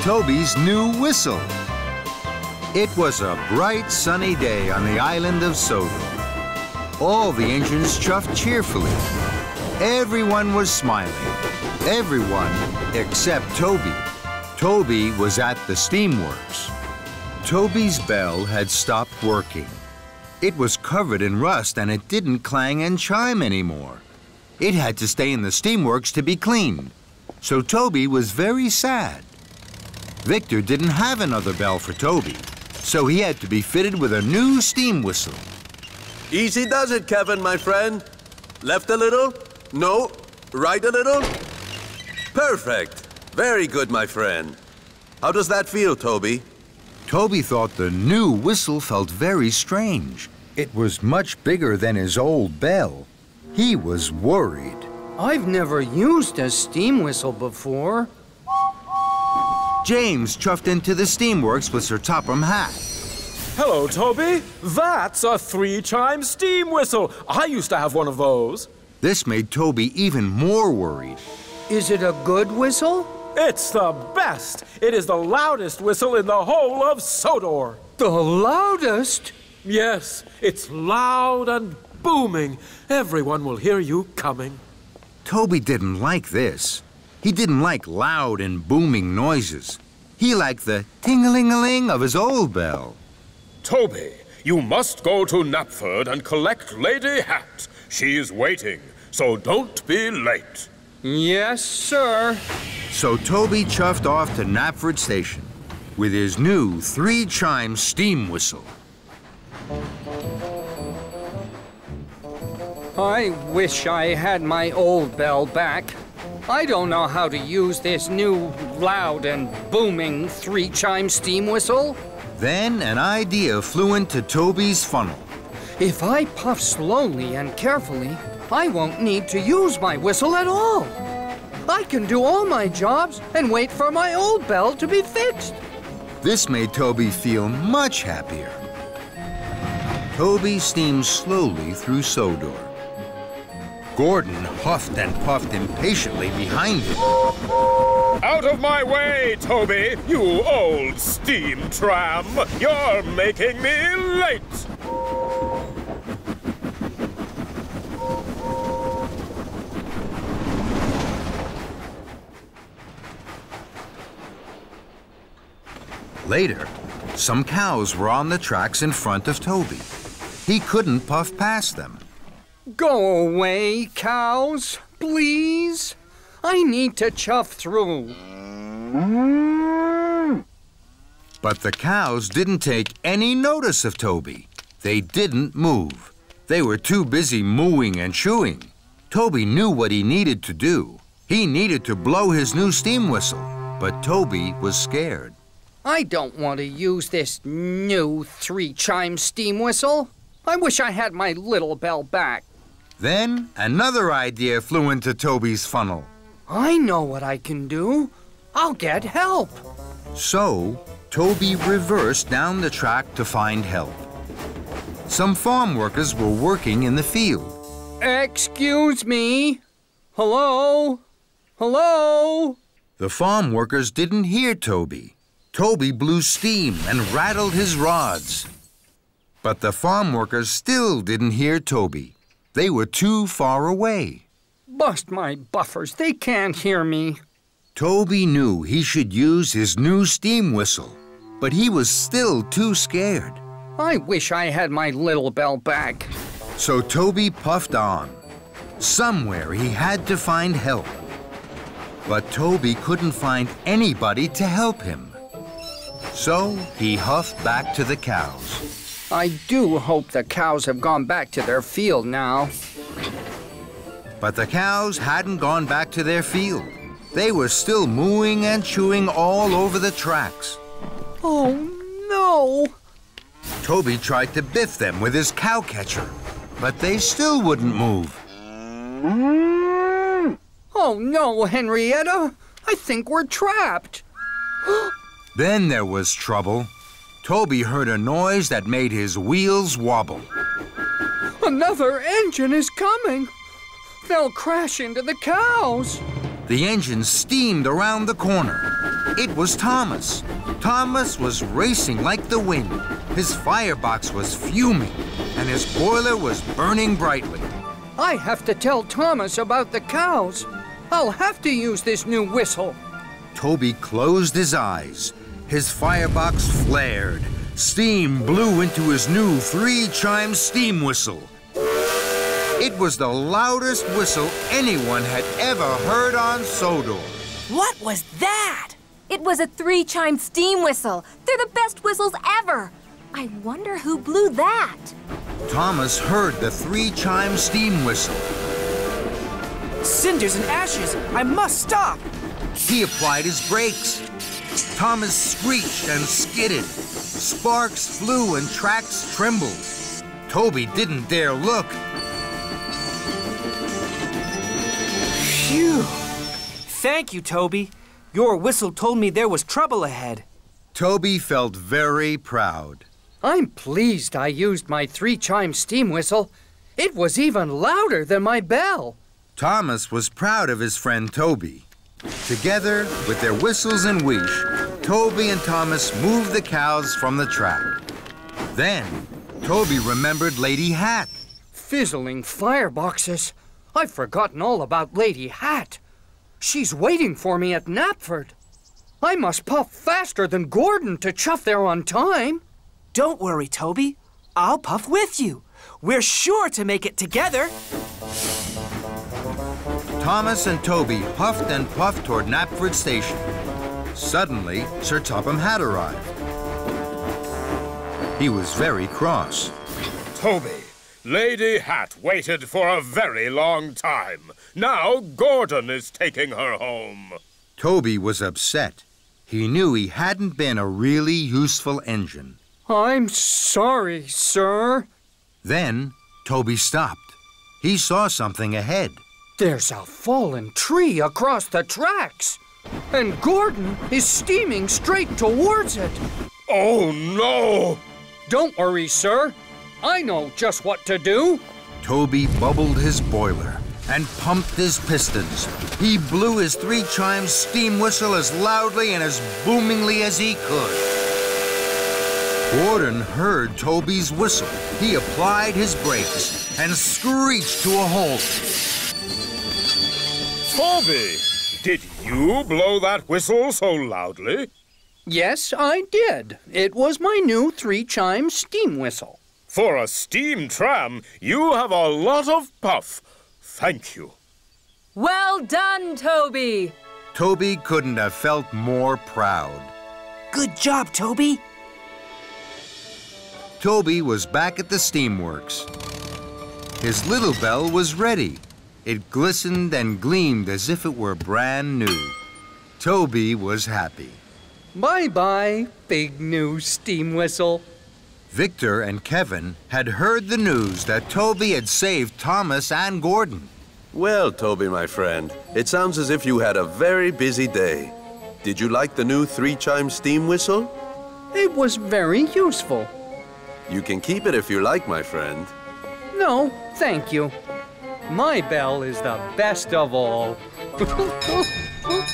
Toby's new whistle. It was a bright, sunny day on the island of Sodor. All the engines chuffed cheerfully. Everyone was smiling. Everyone except Toby. Toby was at the steamworks. Toby's bell had stopped working. It was covered in rust and it didn't clang and chime anymore. It had to stay in the steamworks to be cleaned. So Toby was very sad. Victor didn't have another bell for Toby, so he had to be fitted with a new steam whistle. Easy does it, Kevin, my friend. Left a little? No. Right a little? Perfect. Very good, my friend. How does that feel, Toby? Toby thought the new whistle felt very strange. It was much bigger than his old bell. He was worried. I've never used a steam whistle before. James chuffed into the steamworks with Sir Topham Hatt. Hello, Toby. That's a three-chime steam whistle. I used to have one of those. This made Toby even more worried. Is it a good whistle? It's the best. It is the loudest whistle in the whole of Sodor. The loudest? Yes, it's loud and booming. Everyone will hear you coming. Toby didn't like this. He didn't like loud and booming noises. He liked the ting-a-ling-a-ling of his old bell. Toby, you must go to Knapford and collect Lady Hatt. She's waiting, so don't be late. Yes, sir. So Toby chuffed off to Knapford Station with his new three-chime steam whistle. I wish I had my old bell back. I don't know how to use this new loud and booming three-chime steam whistle. Then an idea flew into Toby's funnel. If I puff slowly and carefully, I won't need to use my whistle at all. I can do all my jobs and wait for my old bell to be fixed. This made Toby feel much happier. Toby steamed slowly through Sodor. Gordon huffed and puffed impatiently behind him. Out of my way, Toby, you old steam tram. You're making me late. Later, some cows were on the tracks in front of Toby. He couldn't puff past them. Go away, cows, please. I need to chuff through. But the cows didn't take any notice of Toby. They didn't move. They were too busy mooing and chewing. Toby knew what he needed to do. He needed to blow his new steam whistle, but Toby was scared. I don't want to use this new three-chime steam whistle. I wish I had my little bell back. Then another idea flew into Toby's funnel. I know what I can do. I'll get help. So, Toby reversed down the track to find help. Some farm workers were working in the field. Excuse me. Hello? Hello? The farm workers didn't hear Toby. Toby blew steam and rattled his rods. But the farm workers still didn't hear Toby. They were too far away. Bust my buffers. They can't hear me. Toby knew he should use his new steam whistle, but he was still too scared. I wish I had my little bell back. So Toby puffed on. Somewhere he had to find help. But Toby couldn't find anybody to help him. So he huffed back to the cows. I do hope the cows have gone back to their field now. But the cows hadn't gone back to their field. They were still mooing and chewing all over the tracks. Oh, no! Toby tried to biff them with his cow catcher, but they still wouldn't move. Oh, no, Henrietta! I think we're trapped. Then there was trouble. Toby heard a noise that made his wheels wobble. Another engine is coming. They'll crash into the cows. The engine steamed around the corner. It was Thomas. Thomas was racing like the wind. His firebox was fuming, and his boiler was burning brightly. I have to tell Thomas about the cows. I'll have to use this new whistle. Toby closed his eyes. His firebox flared. Steam blew into his new three-chime steam whistle. It was the loudest whistle anyone had ever heard on Sodor. What was that? It was a three chime steam whistle. They're the best whistles ever. I wonder who blew that. Thomas heard the three-chime steam whistle. Cinders and ashes. I must stop. He applied his brakes. Thomas screeched and skidded. Sparks flew and tracks trembled. Toby didn't dare look. Phew. Thank you, Toby. Your whistle told me there was trouble ahead. Toby felt very proud. I'm pleased I used my three chime steam whistle. It was even louder than my bell. Thomas was proud of his friend Toby. Together, with their whistles and wish, Toby and Thomas moved the cows from the track. Then, Toby remembered Lady Hatt. Fizzling fireboxes. I've forgotten all about Lady Hatt. She's waiting for me at Knapford. I must puff faster than Gordon to chuff there on time. Don't worry, Toby. I'll puff with you. We're sure to make it together. Thomas and Toby huffed and puffed toward Knapford Station. Suddenly, Sir Topham Hatt arrived. He was very cross. Toby, Lady Hatt waited for a very long time. Now Gordon is taking her home. Toby was upset. He knew he hadn't been a really useful engine. I'm sorry, sir. Then, Toby stopped. He saw something ahead. There's a fallen tree across the tracks. And Gordon is steaming straight towards it. Oh no! Don't worry, sir. I know just what to do. Toby bubbled his boiler and pumped his pistons. He blew his three chimes steam whistle as loudly and as boomingly as he could. Gordon heard Toby's whistle. He applied his brakes and screeched to a halt. Toby, did you blow that whistle so loudly? Yes, I did. It was my new three chime steam whistle. For a steam tram, you have a lot of puff. Thank you. Well done, Toby. Toby couldn't have felt more proud. Good job, Toby. Toby was back at the steamworks. His little bell was ready. It glistened and gleamed as if it were brand new. Toby was happy. Bye-bye, big new steam whistle. Victor and Kevin had heard the news that Toby had saved Thomas and Gordon. Well, Toby, my friend, it sounds as if you had a very busy day. Did you like the new three-chime steam whistle? It was very useful. You can keep it if you like, my friend. No, thank you. My bell is the best of all.